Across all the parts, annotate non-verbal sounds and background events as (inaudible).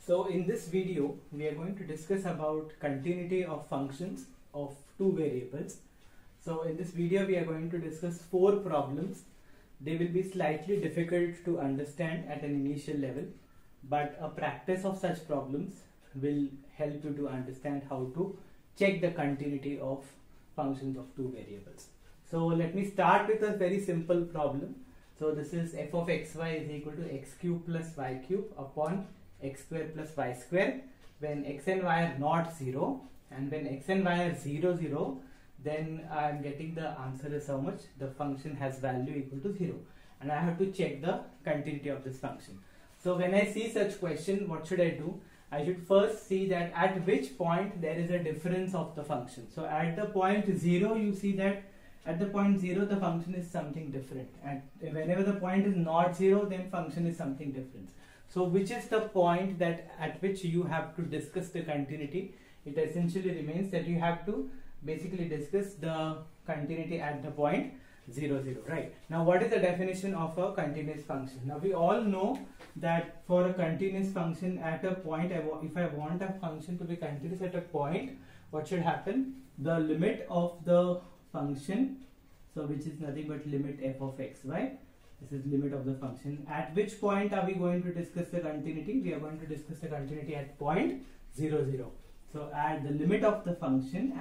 So in this video, we are going to discuss about continuity of functions of two variables. So in this video, we are going to discuss four problems. They will be slightly difficult to understand at an initial level, but a practice of such problems will help you to understand how to check the continuity of functions of two variables. So let me start with a very simple problem. So this is f of xy is equal to x cube plus y cube upon x square plus y square when x and y are not 0 and when x and y are 0 0 then I am getting the answer is how much the function has value equal to 0 and I have to check the continuity of this function. So when I see such question what should I do? I should first see that at which point there is a difference of the function. So at the point 0 you see that at the point 0 the function is something different. And whenever the point is not 0 then function is something different. So which is the point that at which you have to discuss the continuity? It essentially remains that you have to basically discuss the continuity at the point 0 0 right? Now what is the definition of a continuous function? Now we all know that for a continuous function at a point if I want a function to be continuous at a point what should happen? The limit of the function so which is nothing but limit f of x y this is limit of the function. At which point are we going to discuss the continuity? We are going to discuss the continuity at point 0 0 so at the limit of the function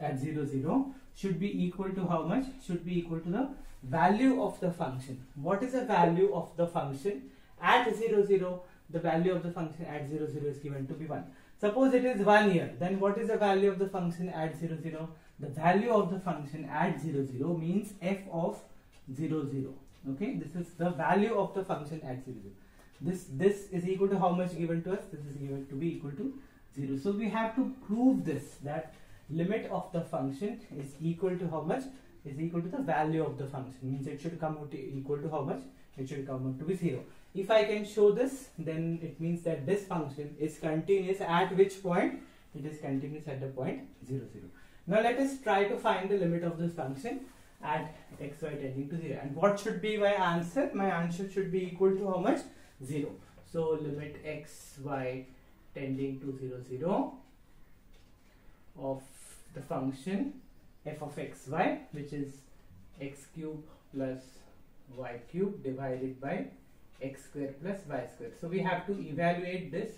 at 0 0 should be equal to how much? Should be equal to the value of the function. What is the value of the function? At 0 0 the value of the function at 0 0 is given to be 1 Suppose it is 1 year, then what is the value of the function at 0, 0? The value of the function at 0, 0 means f of 0, 0. Okay, this is the value of the function at 0, 0. This, this is equal to how much given to us? This is given to be equal to 0. So we have to prove this, that limit of the function is equal to how much? Is equal to the value of the function. Means it should come out equal to how much? It should come out to be 0. If I can show this, then it means that this function is continuous at which point? It is continuous at the point 0, 0. Now let us try to find the limit of this function at xy tending to 0. And what should be my answer? My answer should be equal to how much? 0. So limit xy tending to 0, 0 of the function f of xy which is x cube plus y cube divided by x square plus y square. So we have to evaluate this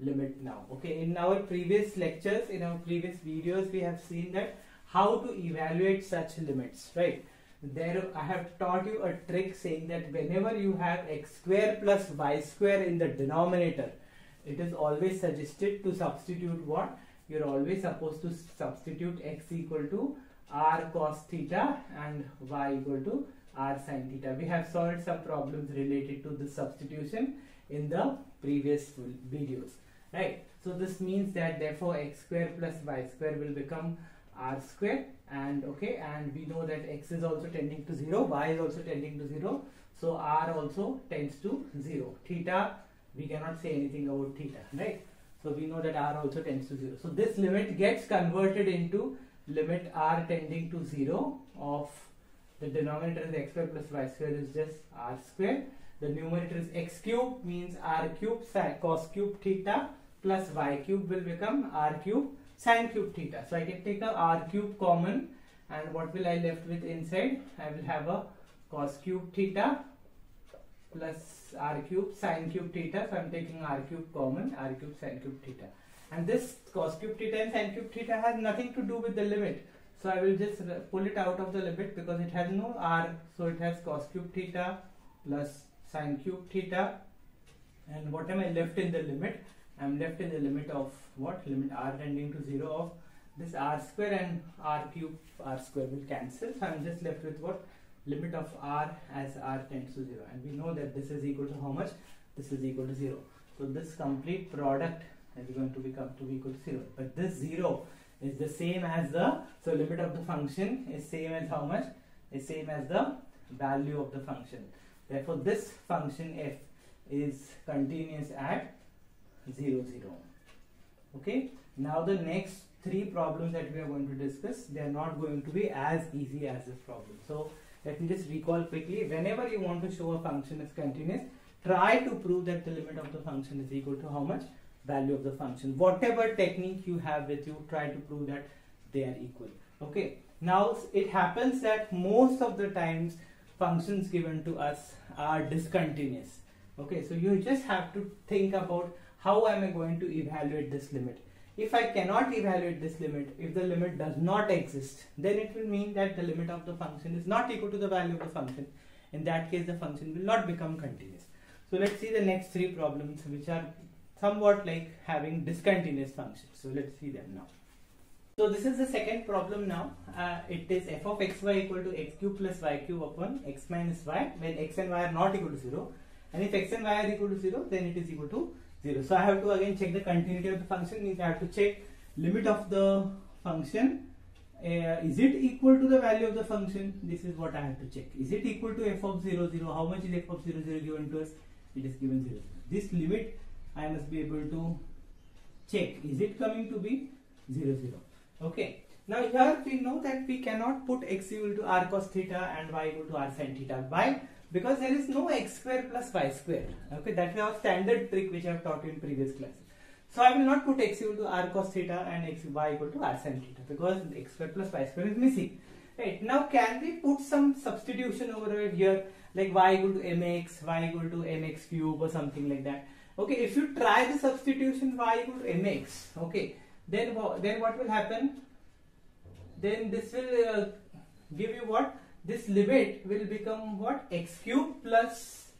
limit now. Okay, in our previous lectures, in our previous videos, we have seen that how to evaluate such limits, right? There I have taught you a trick saying that whenever you have x square plus y square in the denominator, it is always suggested to substitute what? You're always supposed to substitute x equal to r cos theta and y equal to r sin theta. We have solved some problems related to the substitution in the previous videos, right? So this means that therefore x square plus y square will become r square and okay and we know that x is also tending to 0 y is also tending to 0 so r also tends to 0 theta we cannot say anything about theta right so we know that r also tends to 0 so this limit gets converted into limit r tending to 0 of the denominator is x square plus y square is just r square. The numerator is x cube means r cube sin cos cube theta plus y cube will become r cube sin cube theta. So I can take a r cube common and what will I left with inside? I will have a cos cube theta plus r cube sin cube theta. So I am taking r cube common, r cube sin cube theta. And this cos cube theta and sin cube theta has nothing to do with the limit. So I will just pull it out of the limit because it has no r. So it has cos cube theta plus sine cube theta. And what am I left in the limit? I am left in the limit of what? Limit r tending to 0 of this r square and r cube r square will cancel. So I am just left with what? Limit of r as r tends to 0. And we know that this is equal to how much? This is equal to 0. So this complete product is going to become to be equal to 0. But this 0 is the same as the so limit of the function is same as how much? Is same as the value of the function. Therefore this function f is continuous at 0 0 okay? Now the next three problems that we are going to discuss they are not going to be as easy as this problem. So let me just recall quickly. Whenever you want to show a function is continuous, try to prove that the limit of the function is equal to how much value of the function. Whatever technique you have with you, try to prove that they are equal. Okay. Now it happens that most of the times functions given to us are discontinuous. Okay, so you just have to think about how am I going to evaluate this limit. If I cannot evaluate this limit, if the limit does not exist, then it will mean that the limit of the function is not equal to the value of the function. In that case, the function will not become continuous. So let's see the next three problems which are somewhat like having discontinuous functions. So let's see them now. So this is the second problem now. Uh, it is f of xy equal to x cube plus y cube upon x minus y when x and y are not equal to 0. And if x and y are equal to 0, then it is equal to 0. So I have to again check the continuity of the function means I have to check limit of the function uh, is it equal to the value of the function this is what I have to check is it equal to f of 0 0 how much is f of 0 0 given to us it is given 0 this limit I must be able to check is it coming to be 0 0 okay now here we know that we cannot put x equal to r cos theta and y equal to r sin theta why because there is no x square plus y square. Okay, that is our standard trick which I have taught in previous classes. So I will not put x equal to r cos theta and x y equal to r sin theta because x square plus y square is missing. Right now, can we put some substitution over here like y equal to mx, y equal to mx cube or something like that? Okay, if you try the substitution y equal to mx, okay, then then what will happen? Then this will uh, give you what? This limit will become what? X cube plus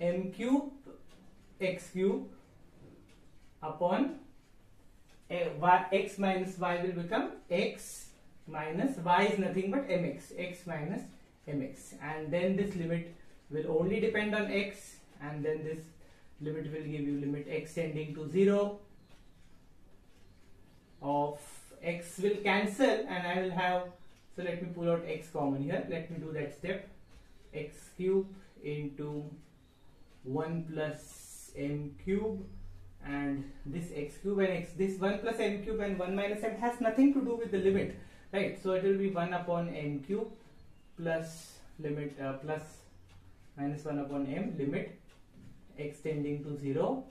m cube x cube upon a, y, x minus y will become x minus y is nothing but mx x minus mx and then this limit will only depend on x and then this limit will give you limit x tending to 0 of x will cancel and I will have so let me pull out x common here. Let me do that step. x cube into 1 plus m cube and this x cube and x this 1 plus m cube and 1 minus m has nothing to do with the limit right so it will be 1 upon m cube plus limit uh, plus minus 1 upon m limit x tending to 0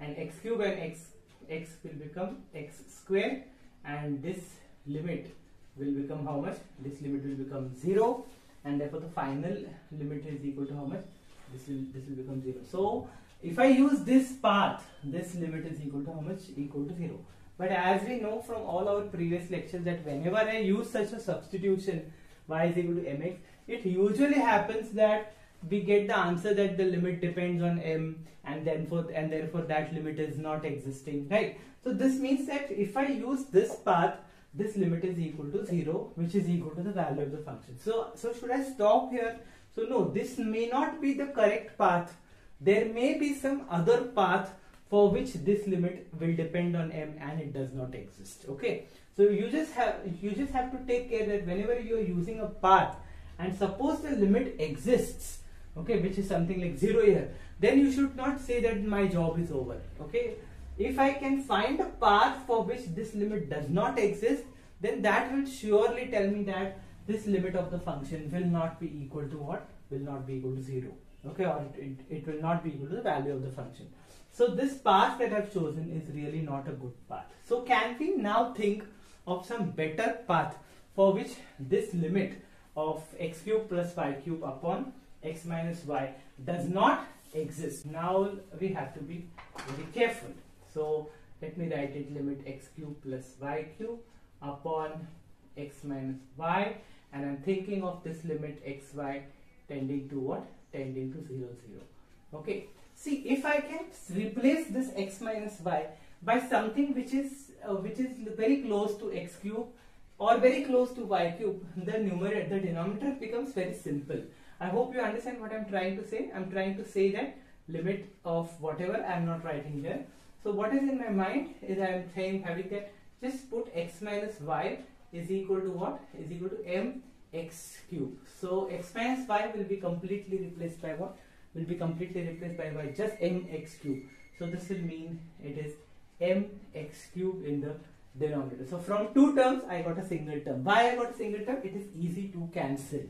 and x cube and x x will become x square and this limit will become how much? This limit will become 0 and therefore the final limit is equal to how much? This will, this will become 0. So if I use this path, this limit is equal to how much? Equal to 0. But as we know from all our previous lectures that whenever I use such a substitution y is equal to mx, it usually happens that we get the answer that the limit depends on m and then for and therefore that limit is not existing right so this means that if i use this path this limit is equal to 0 which is equal to the value of the function. So, so should I stop here? So no, this may not be the correct path. There may be some other path for which this limit will depend on m and it does not exist. Okay. So you just have you just have to take care that whenever you are using a path and suppose the limit exists, okay, which is something like 0 here, then you should not say that my job is over. Okay if I can find a path for which this limit does not exist, then that will surely tell me that this limit of the function will not be equal to what? Will not be equal to 0. Okay, or it, it, it will not be equal to the value of the function. So this path that I've chosen is really not a good path. So can we now think of some better path for which this limit of x cube plus y cube upon x minus y does not exist. Now we have to be very careful. So let me write it limit x cube plus y cube upon x minus y and I'm thinking of this limit xy tending to what? Tending to 0, 0. Okay. See if I can replace this x minus y by something which is uh, which is very close to x cube or very close to y cube, the numerator, the denominator becomes very simple. I hope you understand what I'm trying to say. I'm trying to say that limit of whatever I'm not writing here so what is in my mind is I am saying having that just put x minus y is equal to what? Is equal to m x cube. So x minus y will be completely replaced by what? Will be completely replaced by y just m x cube. So this will mean it is m x cube in the denominator. So from two terms I got a single term. Why I got a single term? It is easy to cancel.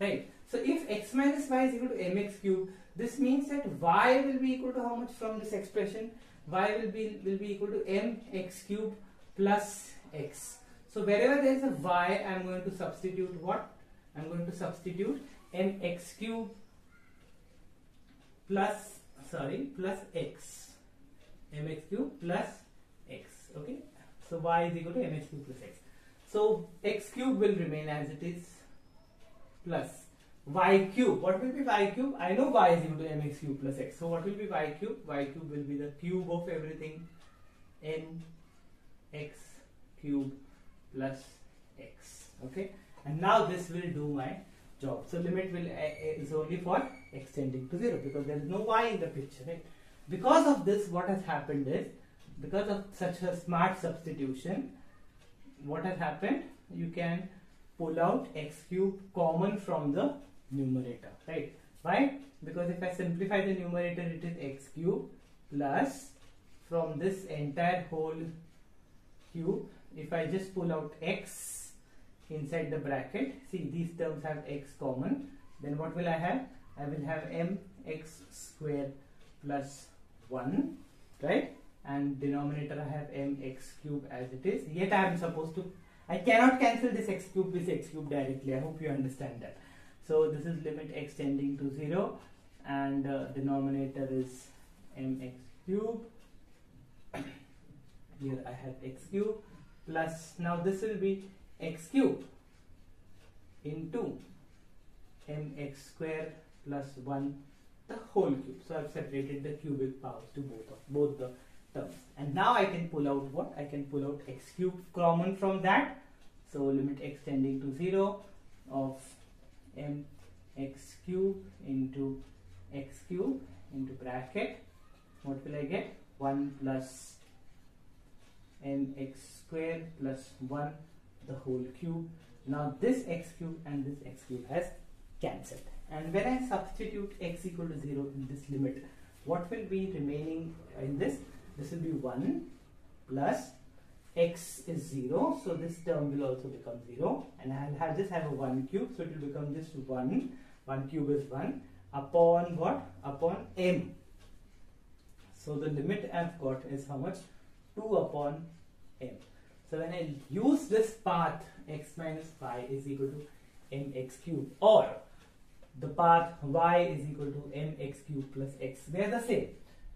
right? So if x minus y is equal to mx cube, this means that y will be equal to how much from this expression? y will be will be equal to mx cube plus x. So wherever there is a y, I am going to substitute what? I am going to substitute mx cube plus sorry plus x mx cube plus x okay so y is equal to mx cube plus x so x cube will remain as it is plus y cube. What will be y cube? I know y is equal to mx cube plus x. So what will be y cube? y cube will be the cube of everything n x cube plus x. Okay. And now this will do my job. So limit will uh, is only for extending to zero because there is no y in the picture, right? Because of this, what has happened is because of such a smart substitution, what has happened? You can pull out x cube common from the numerator, right? Why? Because if I simplify the numerator, it is x cube plus from this entire whole cube, if I just pull out x inside the bracket, see these terms have x common, then what will I have? I will have mx square plus 1, right? And denominator I have mx cube as it is. Yet I am supposed to, I cannot cancel this x cube with x cube directly. I hope you understand that. So this is limit x tending to 0 and uh, denominator is mx cube. (coughs) Here I have x cube plus now this will be x cube into mx square plus 1 the whole cube. So I've separated the cubic powers to both of both the terms. And now I can pull out what? I can pull out x cube common from that. So limit x tending to 0 of m x cube into x cube into bracket what will I get 1 plus mx square plus 1 the whole cube. Now this x cube and this x cube has cancelled. And when I substitute x equal to 0 in this limit what will be remaining in this? This will be 1 plus x is 0 so this term will also become 0 and I'll have just have a 1 cube so it will become just 1 1 cube is 1 upon what? Upon m. So the limit I've got is how much? 2 upon m. So when I use this path x minus y is equal to mx cube or the path y is equal to mx cube plus x they are the same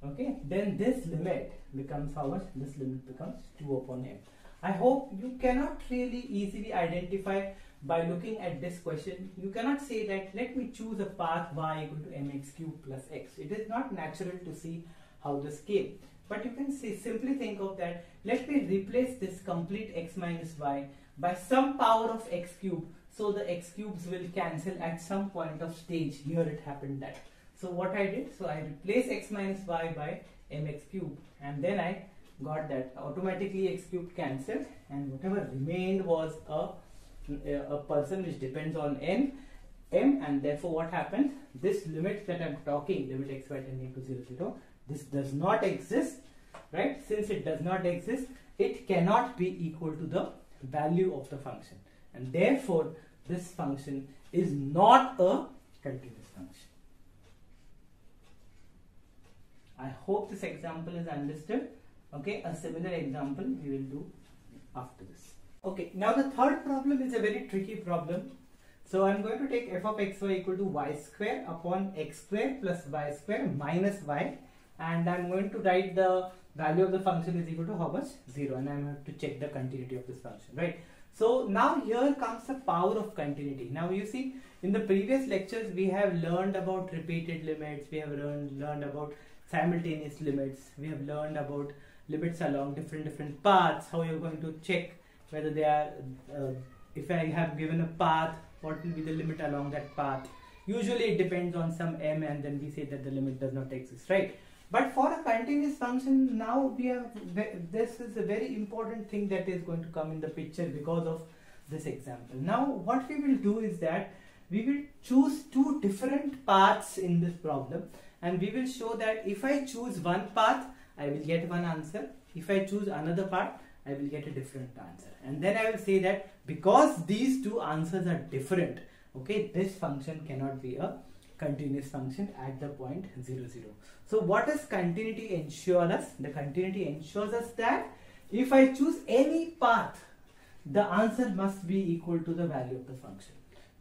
okay? Then this limit becomes how much? This limit becomes 2 upon m. I hope you cannot really easily identify by looking at this question. You cannot say that let me choose a path y equal to mx cube plus x. It is not natural to see how this came. But you can see simply think of that. Let me replace this complete x minus y by some power of x cube so the x cubes will cancel at some point of stage. Here it happened that so what I did, so I replaced x minus y by mx cube and then I got that automatically x cube cancelled and whatever remained was a, a person which depends on n m and therefore what happens this limit that I'm talking limit x y tending to 0 0 this does not exist right? Since it does not exist it cannot be equal to the value of the function. And therefore this function is not a continuous function I hope this example is understood. Okay, a similar example we will do after this. Okay, now the third problem is a very tricky problem. So I'm going to take f of xy equal to y square upon x square plus y square minus y and I'm going to write the value of the function is equal to how much? 0 and I'm going to check the continuity of this function, right? So now here comes the power of continuity. Now you see in the previous lectures we have learned about repeated limits, we have learned, learned about simultaneous limits. We have learned about limits along different different paths, how you're going to check whether they are, uh, if I have given a path, what will be the limit along that path. Usually it depends on some m and then we say that the limit does not exist, right? But for a continuous function, now we have, this is a very important thing that is going to come in the picture because of this example. Now what we will do is that we will choose two different paths in this problem and we will show that if I choose one path I will get one answer. If I choose another path I will get a different answer. And then I will say that because these two answers are different okay this function cannot be a continuous function at the point 0 0 so what does continuity ensure us? The continuity ensures us that if i choose any path the answer must be equal to the value of the function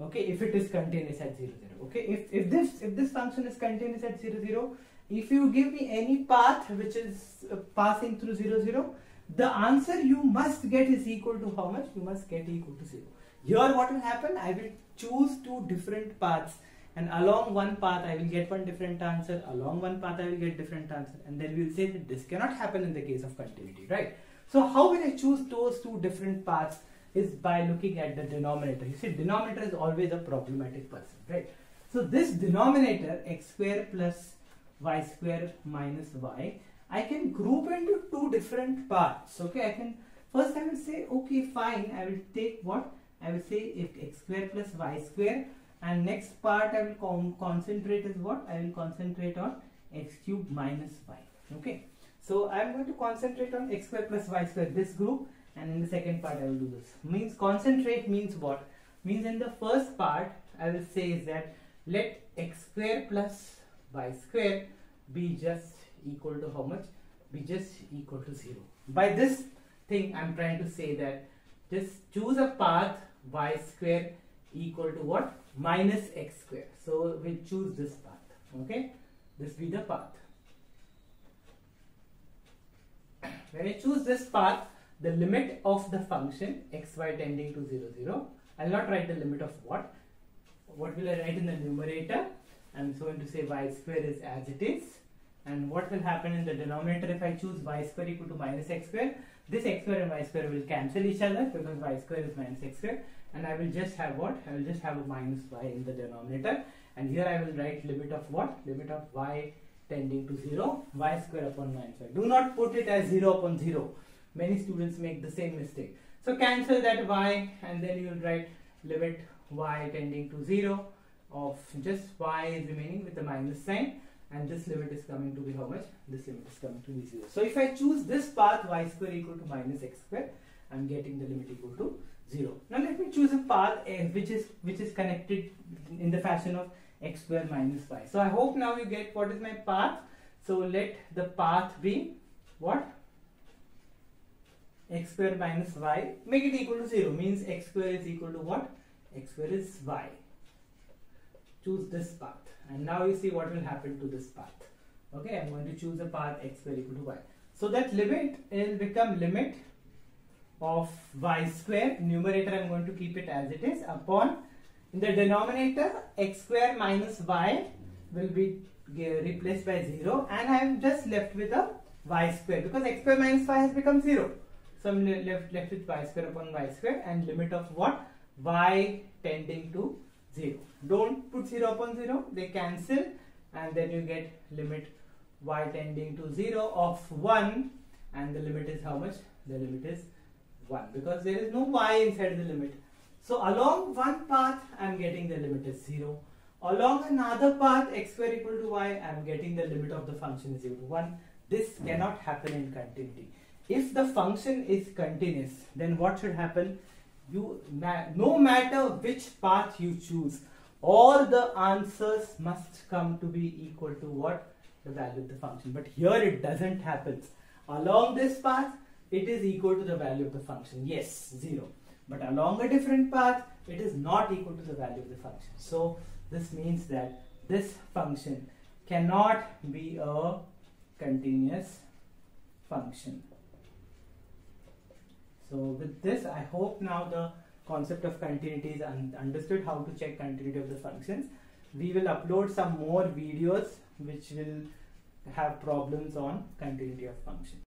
okay if it is continuous at 0 0 okay if, if this if this function is continuous at 0 0 if you give me any path which is uh, passing through 0 0 the answer you must get is equal to how much? You must get equal to 0 here what will happen? I will choose two different paths and along one path I will get one different answer, along one path I will get different answer and then we will say that this cannot happen in the case of continuity, right? So how will I choose those two different paths is by looking at the denominator. You see denominator is always a problematic person, right? So this denominator x square plus y square minus y, I can group into two different parts, okay? I can, first I will say, okay fine, I will take what? I will say if x square plus y square and next part I will con concentrate is what? I will concentrate on x cube minus y, okay? So I am going to concentrate on x square plus y square this group and in the second part I will do this. Means concentrate means what? Means in the first part I will say is that let x square plus y square be just equal to how much? Be just equal to 0. By this thing I am trying to say that just choose a path y square equal to what? Minus x square. So we'll choose this path. Okay? This be the path. When I choose this path, the limit of the function xy tending to 0, 0, I'll not write the limit of what. What will I write in the numerator? I'm going to say y square is as it is. And what will happen in the denominator if I choose y square equal to minus x square? This x square and y square will cancel each other because y square is minus x square. And I will just have what? I will just have a minus y in the denominator. And here I will write limit of what? Limit of y tending to 0 y square upon minus y. Do not put it as 0 upon 0. Many students make the same mistake. So cancel that y and then you will write limit y tending to 0 of just y is remaining with the minus sign and this limit is coming to be how much? This limit is coming to be 0. So if I choose this path y square equal to minus x square, I am getting the limit equal to 0. Now let me choose a path uh, which is which is connected in the fashion of x square minus y. So I hope now you get what is my path. So let the path be what? X square minus y. Make it equal to 0 means x square is equal to what? x square is y. Choose this path and now you see what will happen to this path. Okay, I'm going to choose a path x square equal to y. So that limit will become limit of y square numerator I'm going to keep it as it is upon in the denominator, x square minus y will be replaced by 0 and I am just left with a y square because x square minus y has become 0. So I am left, left with y square upon y square and limit of what? y tending to 0. Don't put 0 upon 0, they cancel and then you get limit y tending to 0 of 1 and the limit is how much? The limit is 1 because there is no y inside the limit. So along one path I am getting the limit is 0. Along another path x square equal to y I am getting the limit of the function is equal to 1. This cannot happen in continuity. If the function is continuous then what should happen? You No matter which path you choose all the answers must come to be equal to what? The value of the function. But here it doesn't happen. Along this path it is equal to the value of the function. Yes, 0 but along a different path it is not equal to the value of the function. So this means that this function cannot be a continuous function. So with this I hope now the concept of continuity is un understood how to check continuity of the functions. We will upload some more videos which will have problems on continuity of function.